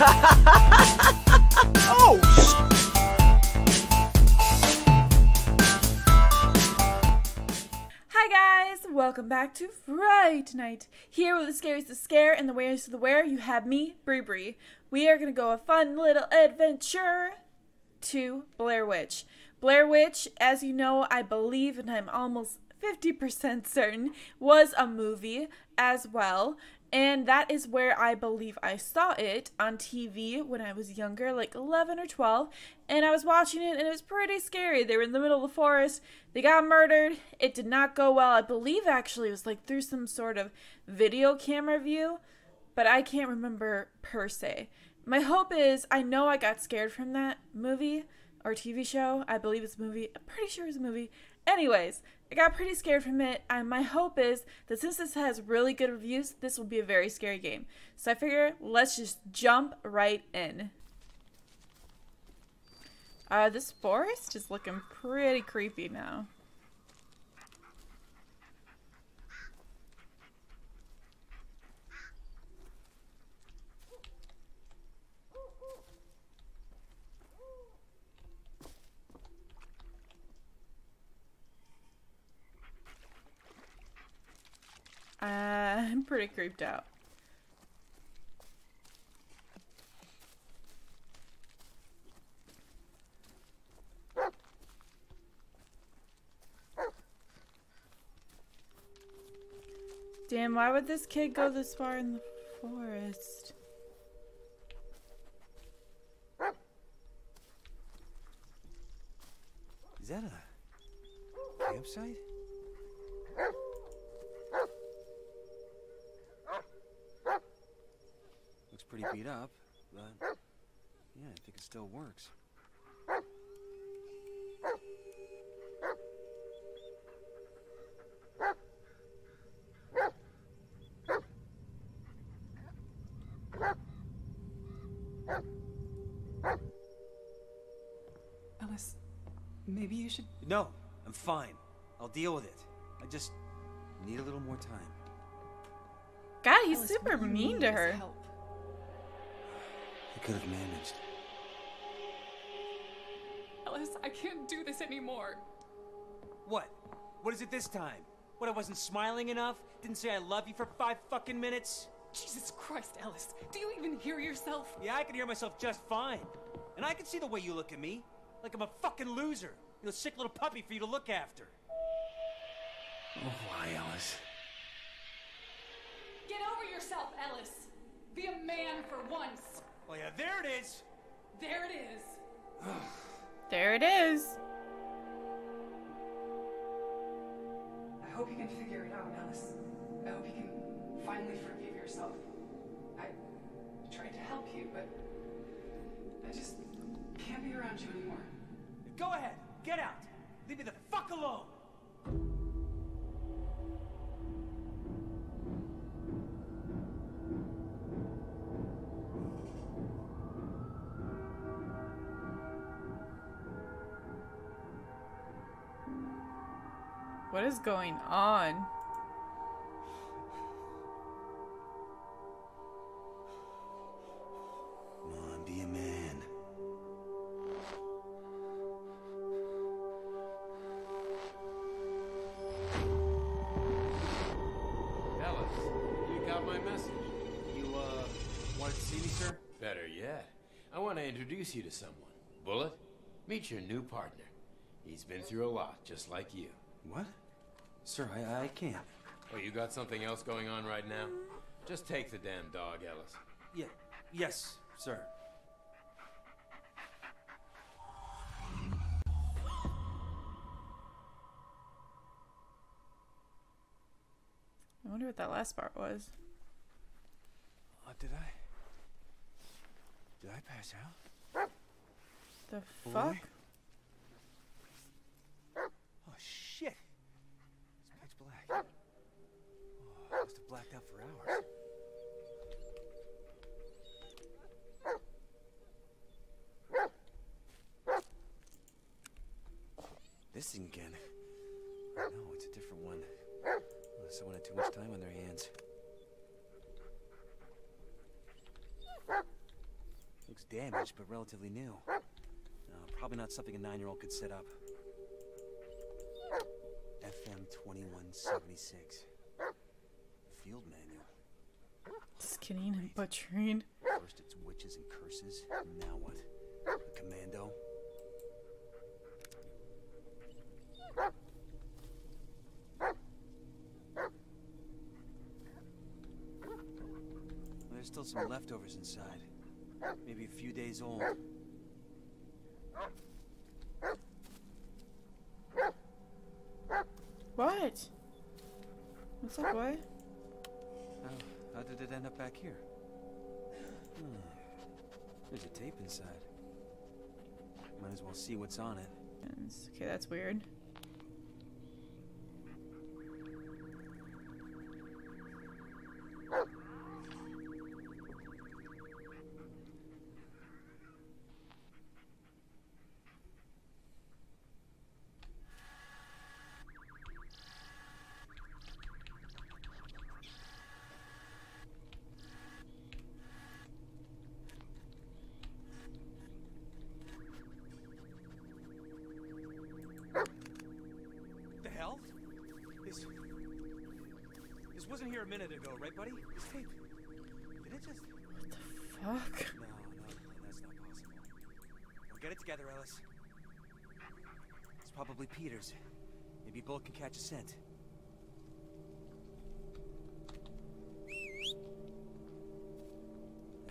oh, Hi guys, welcome back to Fright Night. Here with the scariest the scare and the weirdest of the wear, you have me, Bre Bre. We are gonna go a fun little adventure to Blair Witch. Blair Witch, as you know, I believe, and I'm almost 50% certain, was a movie as well. And that is where I believe I saw it on TV when I was younger, like 11 or 12. And I was watching it, and it was pretty scary. They were in the middle of the forest, they got murdered. It did not go well. I believe actually it was like through some sort of video camera view, but I can't remember per se. My hope is I know I got scared from that movie or TV show. I believe it's a movie. I'm pretty sure it's a movie. Anyways, I got pretty scared from it, and my hope is that since this has really good reviews, this will be a very scary game. So I figure let's just jump right in. Uh, this forest is looking pretty creepy now. Uh, I'm pretty creeped out. Damn, why would this kid go this far in the forest? is that a campsite? It still works. Ellis, maybe you should. No, I'm fine. I'll deal with it. I just need a little more time. God, he's Ellis, super mean to her. Help. I could have managed. Ellis, I can't do this anymore. What? What is it this time? What, I wasn't smiling enough? Didn't say I love you for five fucking minutes? Jesus Christ, Ellis, do you even hear yourself? Yeah, I can hear myself just fine. And I can see the way you look at me. Like I'm a fucking loser. You're a sick little puppy for you to look after. Oh, why, Ellis? Get over yourself, Ellis. Be a man for once. Oh, yeah, there it is. There it is. There it is. I hope you can figure it out, Ellis. I hope you can finally forgive yourself. I tried to help you, but I just can't be around you anymore. Go ahead. Get out. Leave me the fuck alone. What is going on? Come on, be a man. Ellis, you got my message. You, uh, wanted to see me, sir? Better yet, I want to introduce you to someone. Bullet, meet your new partner. He's been through a lot, just like you. What? Sir, I, I can't. Oh, you got something else going on right now? Just take the damn dog, Ellis. Yeah, yes, sir. I wonder what that last part was. Uh, did I? Did I pass out? The fuck? Oh, shit. It's pitch black. Oh, I must have blacked out for hours. This thing again. No, it's a different one. Unless someone had too much time on their hands. Looks damaged, but relatively new. No, probably not something a nine-year-old could set up. FM 2176. Skinning and butchering. First it's witches and curses, and now what? A commando? There's still some leftovers inside. Maybe a few days old. What? What's up, boy? How, how did it end up back here? Hmm. There's a tape inside. Might as well see what's on it. Okay, that's weird. Here a minute ago, right, buddy? This tape. Did it just. What the Fuck. No, no, that's not possible. Well, get it together, Ellis. It's probably Peters. Maybe Bullet can catch a scent.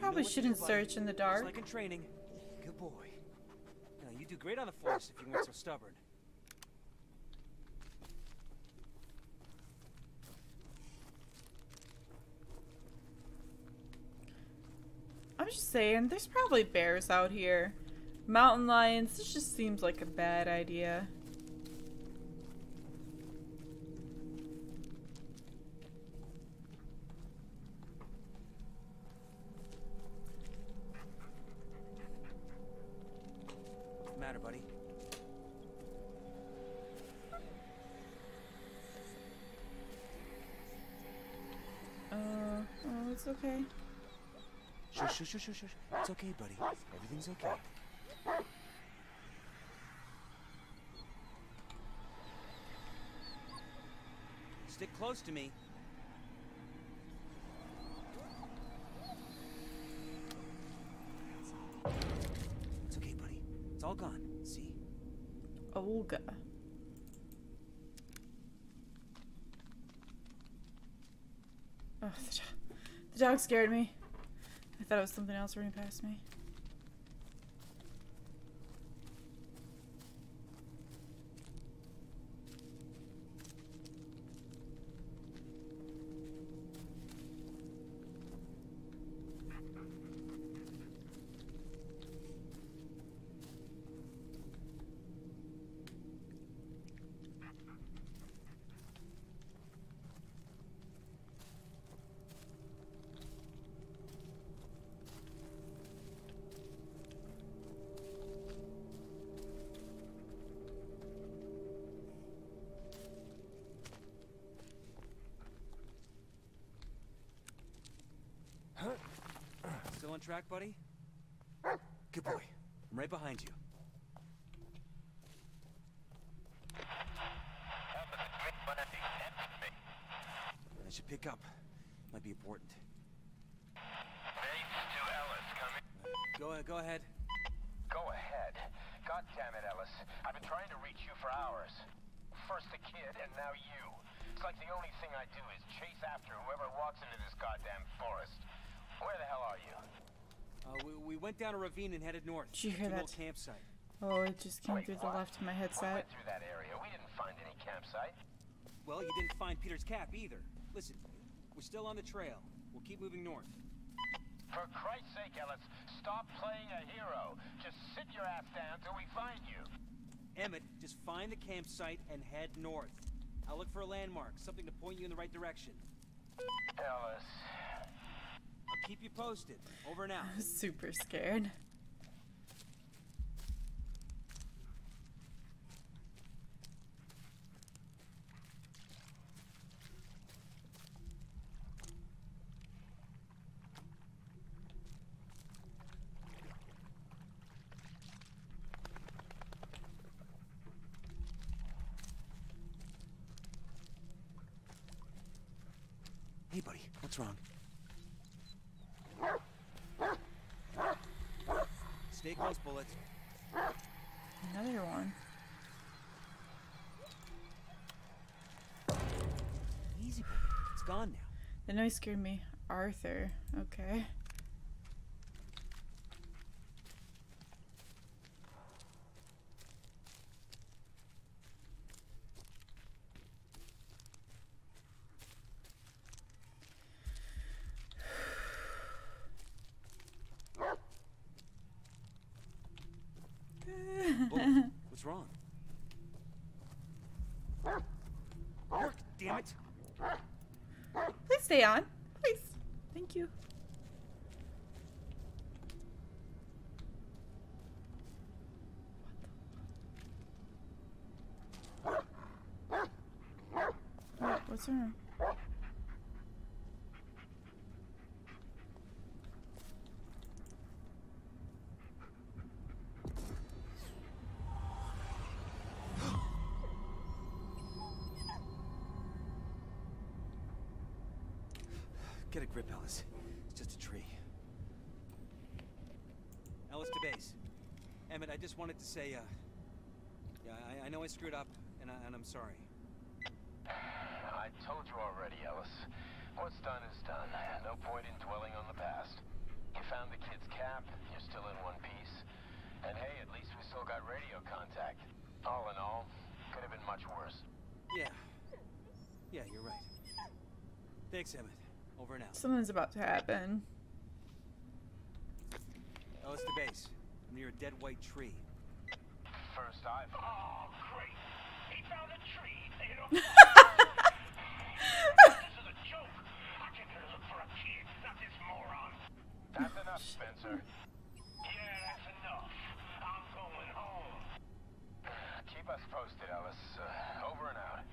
Probably shouldn't search in the Just dark. like in training. Good boy. Now, you do great on the force if you weren't so stubborn. Just saying, there's probably bears out here. Mountain lions, this just seems like a bad idea. Shush, shush, shush, shush, shush. It's okay, buddy. Everything's okay. Stick close to me. It's okay, buddy. It's all gone. See? Olga. Oh, the, do- the dog scared me. I thought it was something else running past me. On track, buddy? Good boy. I'm right behind you. I should pick up. Might be important. Go, go ahead. Go ahead. God damn it, Ellis. I've been trying to reach you for hours. First the kid, and now you. It's like the only thing I do is chase after whoever walks into this goddamn forest. Where the hell are you? Uh, we, we went down a ravine and headed north. Did you hear that? campsite. Oh, it just came Wait, through the left of my headset. We headset. went through that area. We didn't find any campsite. Well, you didn't find Peter's cap either. Listen, we're still on the trail. We'll keep moving north. For Christ's sake, Ellis, stop playing a hero. Just sit your ass down till we find you. Emmett, just find the campsite and head north. I'll look for a landmark, something to point you in the right direction. Ellis. I'll keep you posted. Over now. Super scared. Hey, buddy, what's wrong? Stay close, Bullet. Another one. Easy, It's gone now. The noise scared me. Arthur. Okay. Bullet, what's wrong? Work, damn it! Please stay on. Please. Thank you. Get a grip, Ellis. It's just a tree. Ellis to base. Emmett, I just wanted to say, uh, yeah, I, I know I screwed up, and, I, and I'm sorry. I told you already, Ellis. What's done is done. No point in dwelling on the past. You found the kid's cap, you're still in one piece. And hey, at least we still got radio contact. All in all, could have been much worse. Yeah. Yeah, you're right. Thanks, Emmett. Over now. Something's about to happen. Ellis to base. I'm near a dead white tree. First I've... Oh, great. He found a tree. You know, this is a joke. I came here to look for a kid, not this moron. That's enough, Spencer. Yeah, that's enough. I'm going home. Keep us posted, Ellis. Uh, over and out.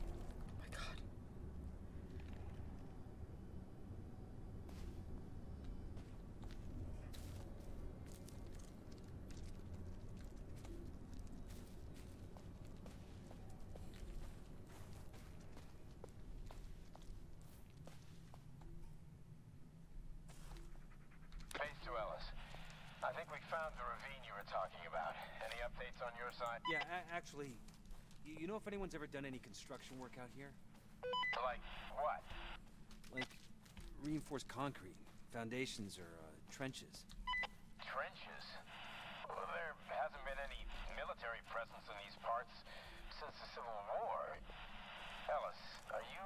Oh my god. Base to Ellis. I think we found the ravine you were talking about. Any updates on your side? Yeah, actually, you know if anyone's ever done any construction work out here? Like what? Like reinforced concrete, foundations, or uh, trenches? Trenches? Well, there hasn't been any military presence in these parts since the Civil War. Ellis, are you...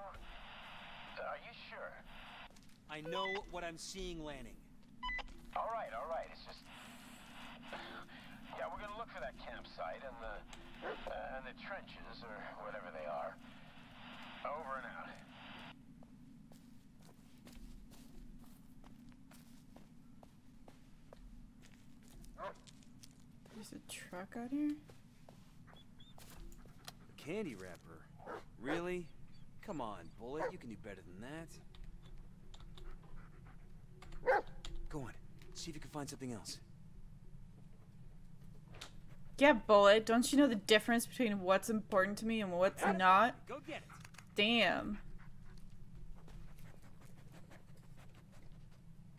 Are you sure? I know what I'm seeing, Lanning. All right, all right. It's just... Yeah, we're gonna look for that campsite and the... Uh, and the trenches, or whatever they are. Over and out. There's a truck out here? Candy wrapper? Really? Come on, Bullet. You can do better than that. Go on. See if you can find something else. Yeah, Bullet. Don't you know the difference between what's important to me and what's not? Go get it. Damn.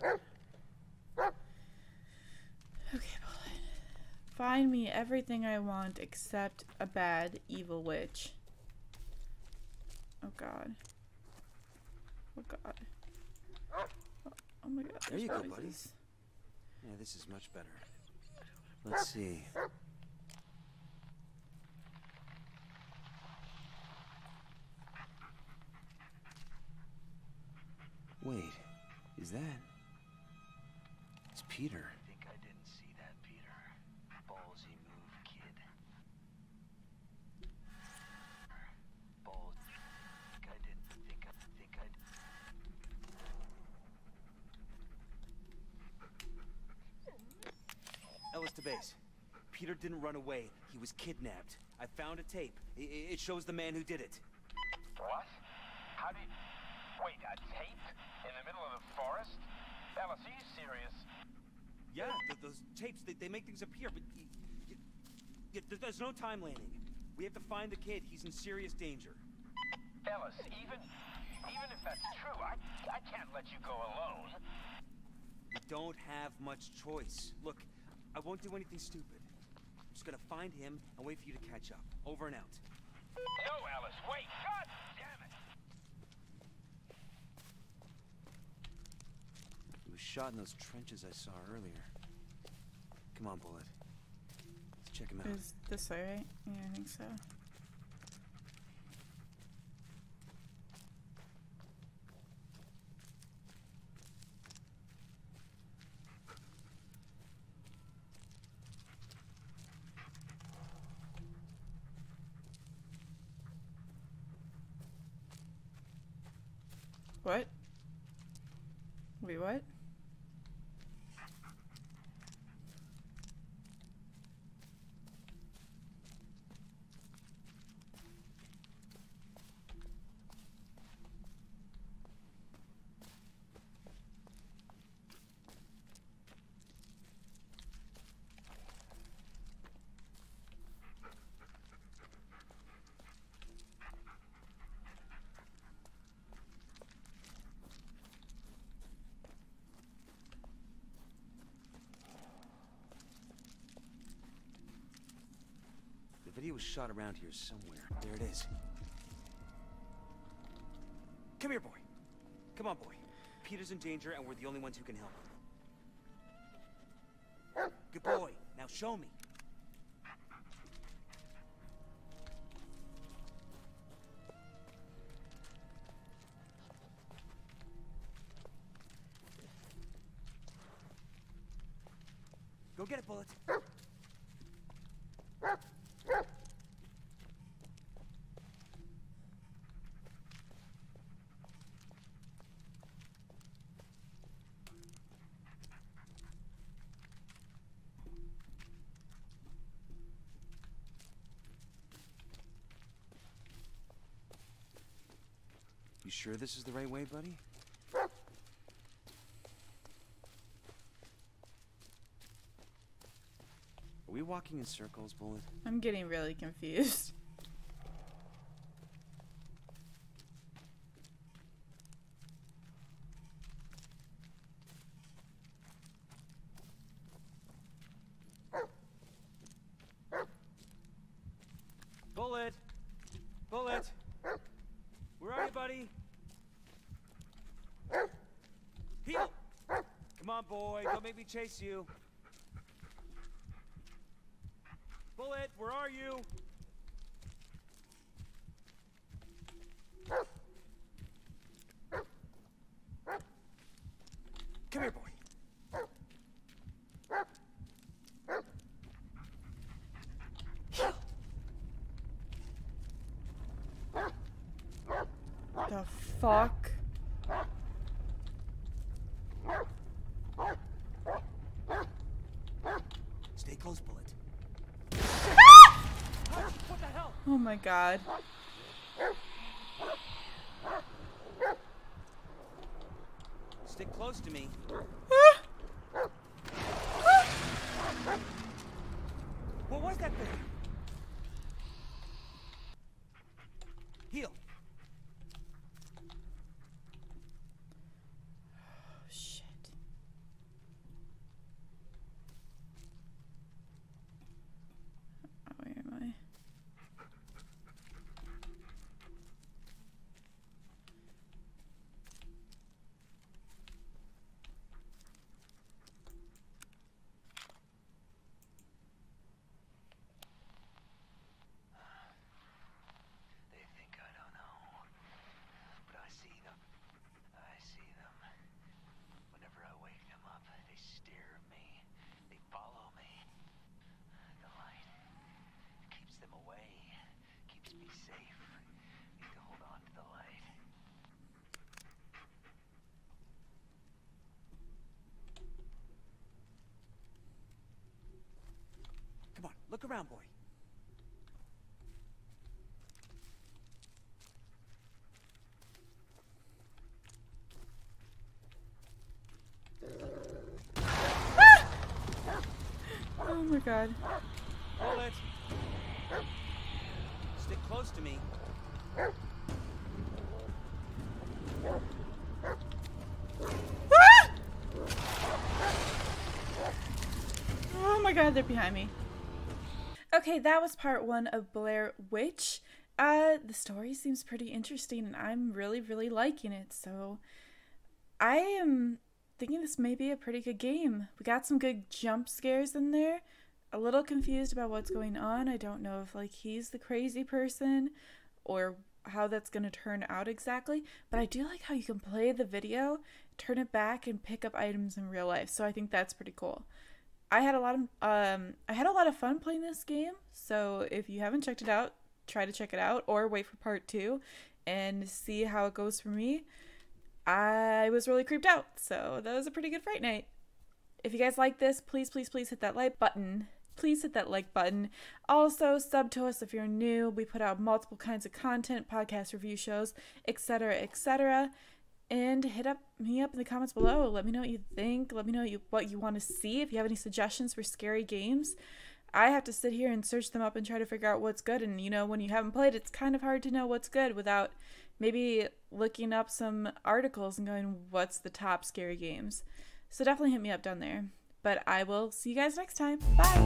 Okay, Bullet. Find me everything I want except a bad evil witch. Oh god. Oh god. Oh, oh my god. There you go, buddies. buddy. Yeah, this is much better. Let's see. Wait, is that? It's Peter. Think I didn't see that, Peter. Ballsy move, kid. Balls. Think I didn't think I think I Ellis to base. Peter didn't run away. He was kidnapped. I found a tape. I- I- it shows the man who did it. What? How did Wait, a tape? In the middle of the forest? You serious? Yeah, th- those tapes, they, they make things appear, but y- y- y- there's no time landing. We have to find the kid. He's in serious danger. Ellis, even even if that's true, I I can't let you go alone. We don't have much choice. Look, I won't do anything stupid. I'm just gonna find him and wait for you to catch up. Over and out. No, Ellis, wait! God damn it! He was shot in those trenches I saw earlier. Come on, Bullet. Let's check him out. Is this way, right? Yeah, I think so. What? Wait, what? Was shot around here somewhere. There it is. Come here, boy. Come on, boy. Peter's in danger, and we're the only ones who can help him. Good boy. Now show me. Go get it, Bullet. You sure this is the right way, buddy? Are we walking in circles, Bullet? I'm getting really confused. Bullet! Bullet! Where are you, buddy? Heel! Come on, boy. Don't make me chase you. Bullet, where are you? Come here, boy. Heel! The fuck? Stay close, Bullet. What the hell? Oh my god. Stick close to me. What was that thing? Heel. Oh, shit. Oh, where am I? They think I don't know. But I see them. I see them. Whenever I wake them up, they stare at me. They follow me. The light keeps them away. Keeps me safe. Need to hold on to the light. Come on, look around, boy. god. Bullet! Stick close to me. Ah! Oh my god, they're behind me. Okay, that was part one of Blair Witch. Uh, the story seems pretty interesting, and I'm really, really liking it. So, I am thinking this may be a pretty good game. We got some good jump scares in there. A little confused about what's going on. I don't know if like he's the crazy person or how that's going to turn out exactly, but I do like how you can play the video, turn it back and pick up items in real life. So I think that's pretty cool. I had a lot of um I had a lot of fun playing this game. So if you haven't checked it out, try to check it out or wait for part 2 and see how it goes for me. I was really creeped out. So that was a pretty good fright night. If you guys like this, please please please hit that like button. Please hit that like button. Also, sub to us if you're new. We put out multiple kinds of content, podcast review shows, etc., etc and hit up me up in the comments below. Let me know what you think. Let me know you, what you want to see. If you have any suggestions for scary games, I have to sit here and search them up and try to figure out what's good. And you know, when you haven't played, it's kind of hard to know what's good without maybe looking up some articles and going, "What's the top scary games?" So definitely hit me up down there. But I will see you guys next time. Bye.